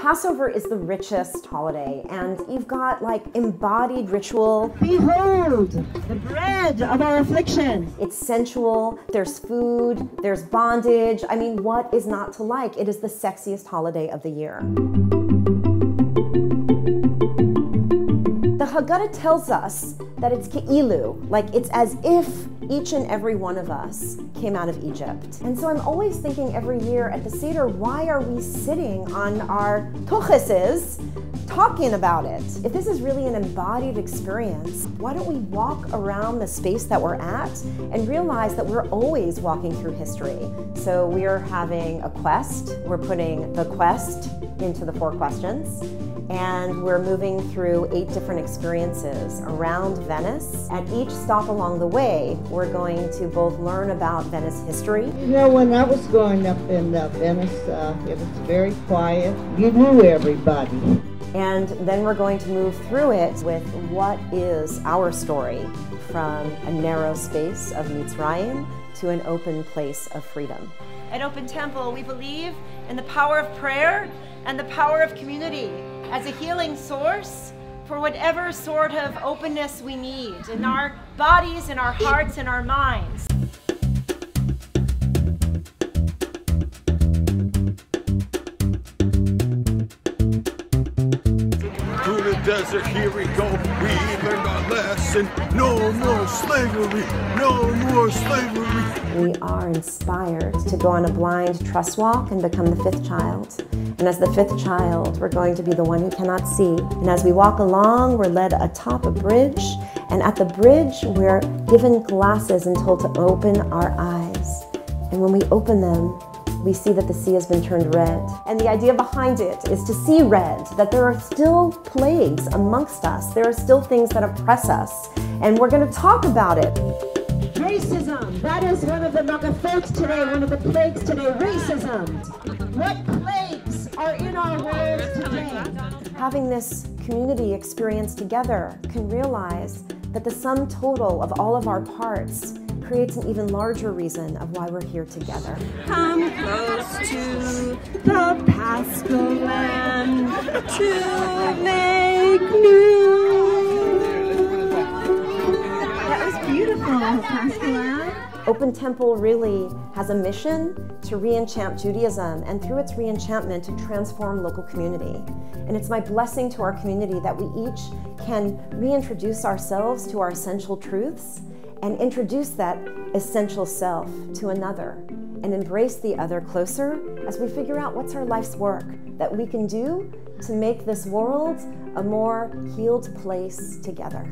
Passover is the richest holiday, and you've got like embodied ritual. Behold, the bread of our affliction. It's sensual, there's food, there's bondage. I mean, what is not to like? It is the sexiest holiday of the year. The Haggadah tells us that it's ke'ilu, like it's as if each and every one of us came out of Egypt. And so I'm always thinking every year at the Seder, why are we sitting on our tocheses talking about it? If this is really an embodied experience, why don't we walk around the space that we're at and realize that we're always walking through history? So we are having a quest. We're putting the quest into the four questions and we're moving through eight different experiences around Venice. At each stop along the way, we're going to both learn about Venice history. You know, when I was growing up in uh, Venice, uh, it was very quiet. You knew everybody. And then we're going to move through it with what is our story from a narrow space of Mitzrayim to an open place of freedom. At Open Temple, we believe in the power of prayer and the power of community as a healing source for whatever sort of openness we need in our bodies, in our hearts, in our minds. Desert, here we go. We learned our lesson. No more slavery. No more slavery. We are inspired to go on a blind trust walk and become the fifth child. And as the fifth child, we're going to be the one who cannot see. And as we walk along, we're led atop a bridge. And at the bridge, we're given glasses and told to open our eyes. And when we open them, we see that the sea has been turned red. And the idea behind it is to see red, that there are still plagues amongst us. There are still things that oppress us. And we're going to talk about it. Racism. That is one of the magafot today, one of the plagues today. Racism. What plagues are in our world today? Having this community experience together can realize that the sum total of all of our parts creates an even larger reason of why we're here together. Come close to the Paschal Lamb to make new. That was beautiful, Paschal Lamb. Open Temple really has a mission to re-enchant Judaism and through its re-enchantment to transform local community. And it's my blessing to our community that we each can reintroduce ourselves to our essential truths and introduce that essential self to another and embrace the other closer as we figure out what's our life's work that we can do to make this world a more healed place together.